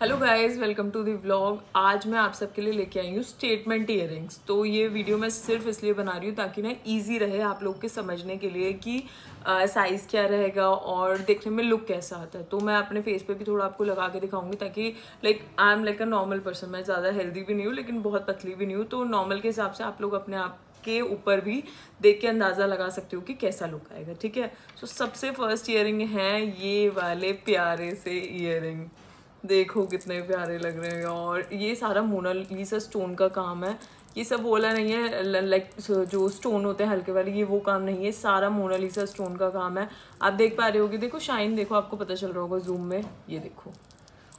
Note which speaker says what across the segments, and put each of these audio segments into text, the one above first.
Speaker 1: Hello guys welcome to the vlog आज मैं आप सबके लिए लेके आई हूँ स्टेटमेंट इयरिंग्स तो ये वीडियो मैं सिर्फ़ इसलिए बना रही हूँ ताकि ना इजी रहे आप लोग के समझने के लिए कि साइज़ क्या रहेगा और देखने में लुक कैसा आता है। तो मैं अपने फेस पे भी थोड़ा आपको लगा के दिखाऊँगी ताकि like I am like a normal person मैं ज़्यादा हेल्दी भी नहीं हूँ लेकिन बहुत पतली भी नहीं हूँ। तो नॉर्मल के हिसाब से आप लोग अपने आप के ऊपर भी देख के अंदाज़ा लगा सकते हो कि कैसा लुक आएगा ठीक है? सो so, सबसे फ़र्स्ट ईयरिंग है ये वाले प्यारे से ईयरिंग देखो कितने प्यारे लग रहे हैं और ये सारा मोनालिसा स्टोन का काम है। ये सब बोला नहीं है लाइक जो स्टोन होते हैं हल्के वाले, ये वो काम नहीं है। सारा मोनालिसा स्टोन का काम है। आप देख पा रहे होगे देखो, शाइन देखो, आपको पता चल रहा होगा जूम में। ये देखो।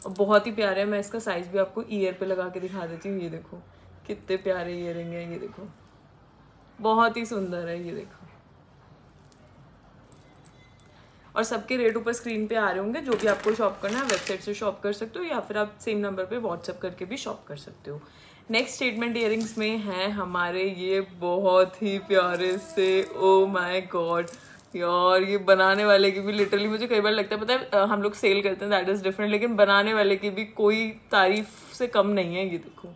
Speaker 1: और बहुत ही प्यारे है। मैं इसका साइज़ भी आपको ईयर पे लगा के दिखा देती हूँ। ये देखो, कितने प्यारे ईयर हैं। ये देखो। बहुत ही सुंदर है। ये देखो। और सबके रेट ऊपर स्क्रीन पे आ रहे होंगे, जो भी आपको शॉप करना है वेबसाइट से शॉप कर सकते हो, या फिर आप सेम नंबर पे व्हाट्सअप करके भी शॉप कर सकते हो। नेक्स्ट स्टेटमेंट इयरिंग्स में हैं हमारे ये बहुत ही प्यारे से ओ माय गॉड यार ये बनाने वाले की भी लिटरली मुझे कई बार लगता है, पता है हम लोग सेल करते हैं दैट इज़ डिफरेंट लेकिन बनाने वाले की भी कोई तारीफ़ से कम नहीं है, ये देखो।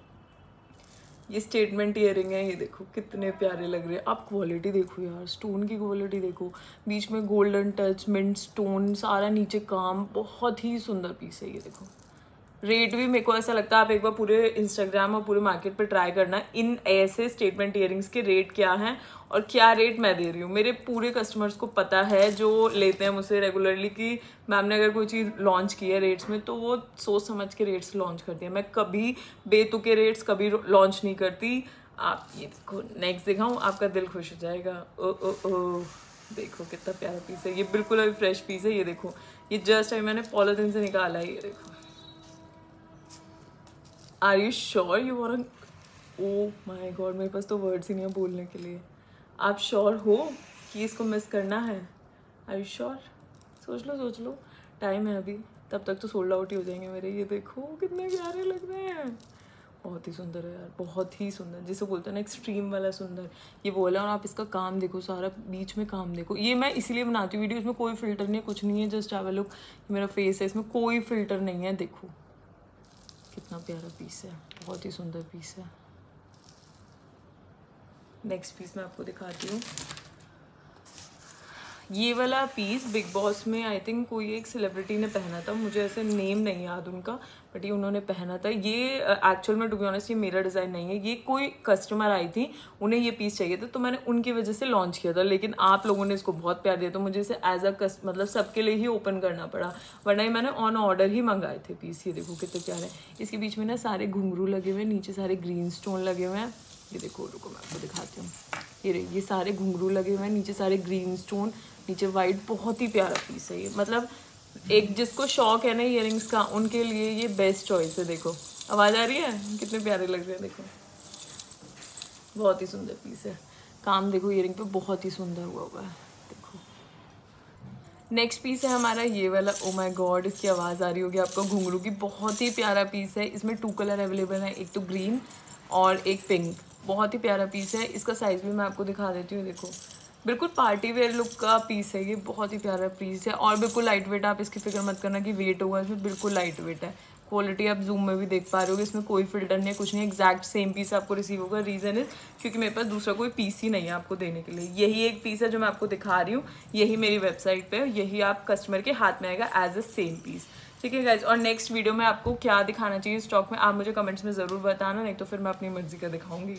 Speaker 1: ये स्टेटमेंट ईयरिंग है, ये देखो, कितने प्यारे लग रहे हैं। आप क्वालिटी देखो यार स्टोन की क्वालिटी देखो। बीच में गोल्डन टच मिंट स्टोन सारा नीचे काम, बहुत ही सुंदर पीस है ये देखो। रेट भी मेरे को ऐसा लगता है आप एक बार पूरे इंस्टाग्राम और पूरे मार्केट पर ट्राई करना, इन ऐसे स्टेटमेंट इयरिंग्स के रेट क्या हैं और क्या रेट मैं दे रही हूँ? मेरे पूरे कस्टमर्स को पता है जो लेते हैं मुझसे रेगुलरली कि मैम ने अगर कोई चीज़ लॉन्च की है रेट्स में तो वो सोच समझ के रेट्स लॉन्च करती है। मैं कभी बेतुके रेट्स कभी लॉन्च नहीं करती। आप ये देखो नेक्स्ट दिखाऊँ, आपका दिल खुश हो जाएगा। ओ ओ ओ, देखो कितना प्यारा पीस है। ये बिल्कुल अभी फ्रेश पीस है, ये देखो। ये जस्ट अभी मैंने पॉलिथिन से निकाला है, ये देखो। Are you sure you were oh my god मेरे पास तो वर्ड्स ही नहीं है बोलने के लिए। आप श्योर हो कि इसको मिस करना है? आर यू श्योर सोच लो सोच लो। टाइम है अभी। तब तक तो सोल्ड आउट ही हो जाएँगे मेरे। ये देखो, कितने प्यारे लग रहे हैं। बहुत ही सुंदर है यार। बहुत ही सुंदर। जिसे बोलते हैं ना एक्सट्रीम वाला सुंदर। ये बोला और आप इसका काम देखो, सारा बीच में काम देखो। ये मैं इसीलिए बनाती हूँ वीडियो, इसमें कोई फ़िल्टर नहीं है, कुछ नहीं है जस्ट हैव लुक मेरा फेस है, इसमें कोई फ़िल्टर नहीं है, देखो। कितना प्यारा पीस है, बहुत ही सुंदर पीस है। नेक्स्ट पीस मैं आपको दिखाती हूँ। ये वाला पीस बिग बॉस में आई थिंक कोई एक सेलिब्रिटी ने पहना था, मुझे ऐसे नेम नहीं याद उनका बट ये उन्होंने पहना था। ये एक्चुअल में टू ये मेरा डिज़ाइन नहीं है। ये कोई कस्टमर आई थी, उन्हें ये पीस चाहिए था तो मैंने उनकी वजह से लॉन्च किया था, लेकिन आप लोगों ने इसको बहुत प्यार दिया तो मुझे इसे एज अ कस्ट मतलब सबके लिए ही ओपन करना पड़ा, वरना ही मैंने ऑन ऑर्डर ही मंगाए थे पीस ये देखो कितने प्यारे इसके बीच में ना सारे घुंघरू लगे हुए हैं, नीचे सारे ग्रीन स्टोन लगे हुए हैं। ये देखो, रुको, मैं आपको दिखाती हूँ। ये ये सारे घुंघरू लगे हुए हैं, नीचे सारे ग्रीन स्टोन नीचे वाइट बहुत ही प्यारा पीस है ये। मतलब एक जिसको शौक है ना इयर का, उनके लिए ये बेस्ट चॉइस है, देखो। आवाज़ आ रही है? कितने प्यारे लग रहे हैं, देखो। बहुत ही सुंदर पीस है। काम देखो इयर पे बहुत ही सुंदर हुआ हुआ है, देखो। नेक्स्ट पीस है हमारा ये वाला। ओ माय गॉड इसकी आवाज़ आ रही होगी आपको। घुंघरू की बहुत ही प्यारा पीस है। इसमें टू कलर अवेलेबल है, एक तो ग्रीन और एक पिंक बहुत ही प्यारा पीस है। इसका साइज़ भी मैं आपको दिखा देती हूँ, देखो। बिल्कुल पार्टी वेयर लुक का पीस है ये, बहुत ही प्यारा पीस है। और बिल्कुल लाइट वेट आप इसकी फ़िक्र मत करना कि वेट होगा इसमें बिल्कुल लाइट वेट है। क्वालिटी आप जूम में भी देख पा रहे हो इसमें कोई फ़िल्टर नहीं है, कुछ नहीं एग्जैक्ट सेम पीस आपको रिसीव होगा। रीज़न इज़ क्योंकि मेरे पास दूसरा कोई पीस ही नहीं है आपको देने के लिए। यही एक पीस है जो मैं आपको दिखा रही हूँ, यही मेरी वेबसाइट पर यही आप कस्टमर के हाथ में आएगा एज अ सेम पीस ठीक है गाइज़ और नेक्स्ट वीडियो में आपको क्या दिखाना चाहिए स्टॉक में, आप मुझे कमेंट्स में ज़रूर बताना, नहीं तो फिर मैं अपनी मर्ज़ी का दिखाऊँगी।